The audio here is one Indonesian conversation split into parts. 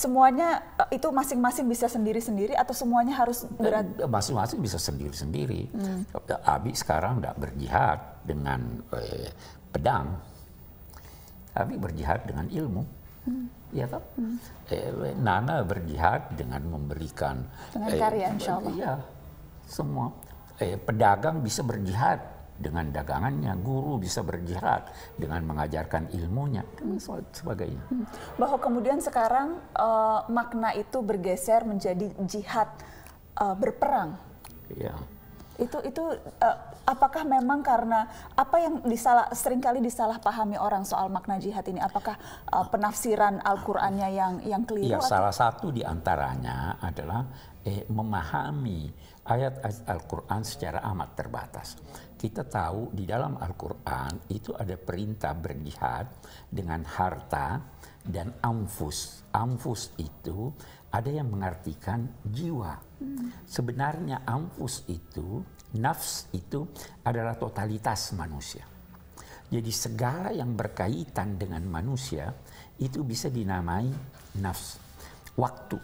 semuanya uh, itu masing-masing bisa sendiri-sendiri atau semuanya harus berat? Masing-masing bisa sendiri-sendiri. Hmm. Abi sekarang tidak berjihad dengan eh, pedang, Abi berjihad dengan ilmu. Hmm. Ya? Hmm. Eh, Nana berjihad dengan memberikan dengan karya, eh, insya Allah. Iya, semua. Eh, pedagang bisa berjihad dengan dagangannya, guru bisa berjihad dengan mengajarkan ilmunya dan sebagainya. Hmm. Bahwa kemudian sekarang uh, makna itu bergeser menjadi jihad uh, berperang. Iya. Itu itu uh, apakah memang karena apa yang disalah sering kali disalahpahami orang soal makna jihad ini? Apakah uh, penafsiran Al-Qur'annya yang yang keliru? Iya, salah satu di antaranya adalah eh, memahami ayat-ayat Al-Quran secara amat terbatas. Kita tahu di dalam Al-Quran itu ada perintah berjihad dengan harta dan amfus. Amfus itu ada yang mengartikan jiwa. Sebenarnya amfus itu, nafs itu adalah totalitas manusia. Jadi segala yang berkaitan dengan manusia itu bisa dinamai nafs. Waktu.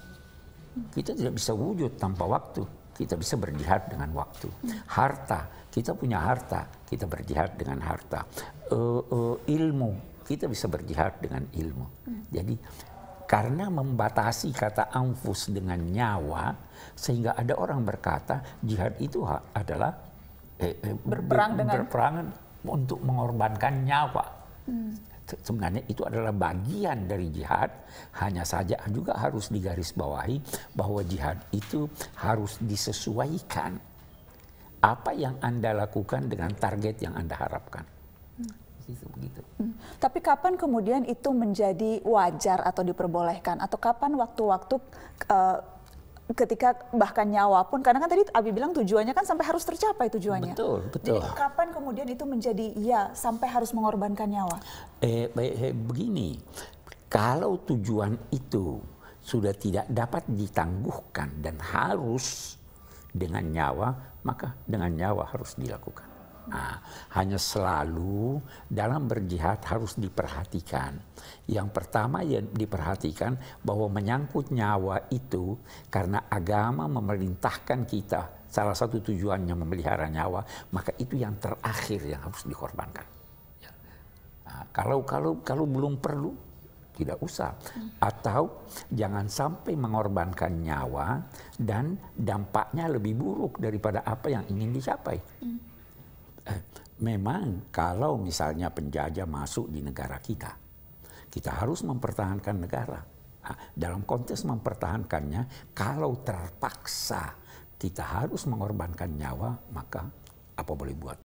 Kita tidak bisa wujud tanpa waktu kita bisa berjihad dengan waktu. Harta, kita punya harta, kita berjihad dengan harta. Uh, uh, ilmu, kita bisa berjihad dengan ilmu. Jadi karena membatasi kata anfus dengan nyawa, sehingga ada orang berkata jihad itu adalah eh, eh, berperang dengan berperang untuk mengorbankan nyawa. Hmm sebenarnya itu adalah bagian dari jihad hanya saja juga harus digarisbawahi bahwa jihad itu harus disesuaikan apa yang anda lakukan dengan target yang anda harapkan hmm. Begitu. Hmm. Tapi kapan kemudian itu menjadi wajar atau diperbolehkan atau kapan waktu-waktu uh, ketika bahkan nyawa pun karena kan tadi Abi bilang tujuannya kan sampai harus tercapai tujuannya. Betul, betul. Jadi kapan kemudian itu menjadi ya sampai harus mengorbankan nyawa? Eh, eh begini, kalau tujuan itu sudah tidak dapat ditangguhkan dan harus dengan nyawa, maka dengan nyawa harus dilakukan. Nah, hanya selalu dalam berjihad harus diperhatikan. Yang pertama yang diperhatikan bahwa menyangkut nyawa itu karena agama memerintahkan kita salah satu tujuannya memelihara nyawa, maka itu yang terakhir yang harus dikorbankan. Ya. Nah, kalau kalau kalau belum perlu tidak usah atau jangan sampai mengorbankan nyawa dan dampaknya lebih buruk daripada apa yang ingin dicapai. Hmm memang kalau misalnya penjajah masuk di negara kita, kita harus mempertahankan negara. Nah, dalam konteks mempertahankannya, kalau terpaksa kita harus mengorbankan nyawa, maka apa boleh buat.